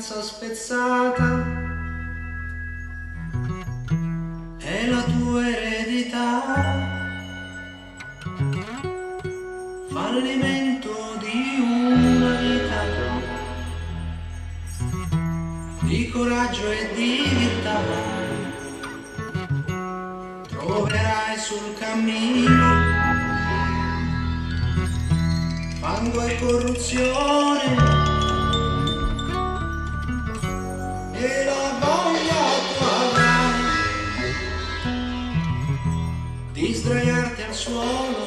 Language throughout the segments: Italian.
speranza spezzata. È la tua eredità, fallimento di una vita, di coraggio e di vita, troverai sul cammino fango e corruzione suolo.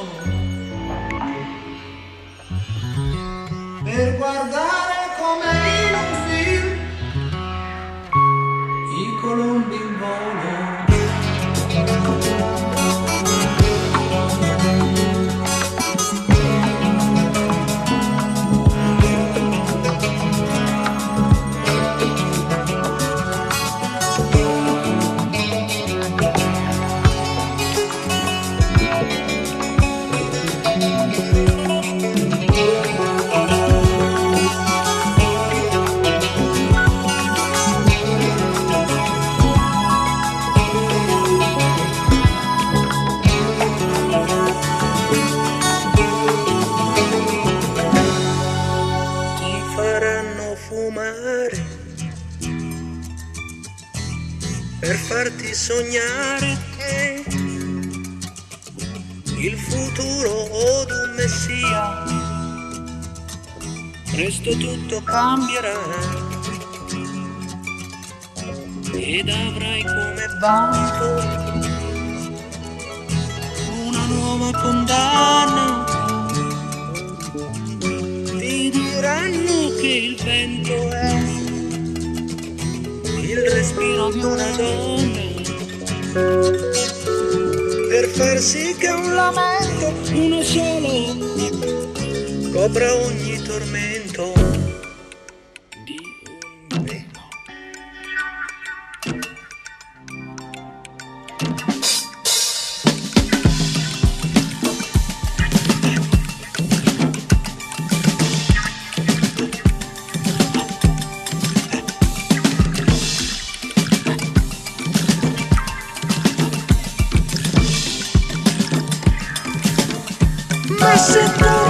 Per guardare come in un film i colombi in volo fumare per farti sognare che il futuro o un messia. Presto tutto cambierà ed avrai come vanto una nuova condanna. Ti diranno che il vento è il respiro di una donna per far sì che un lamento, uno solo, copra ogni tormento merciful.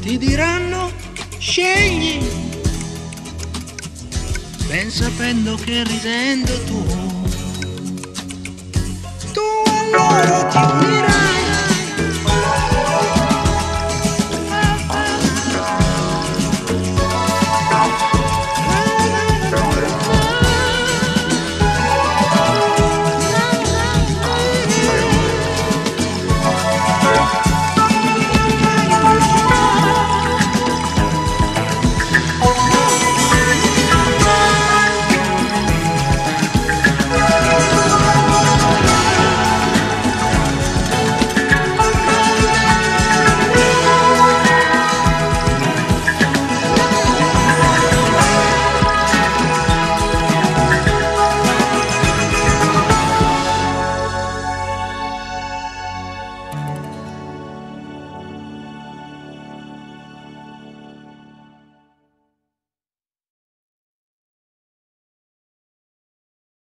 Ti diranno scegli. Ben sapendo che ridendo tu tu a loro ti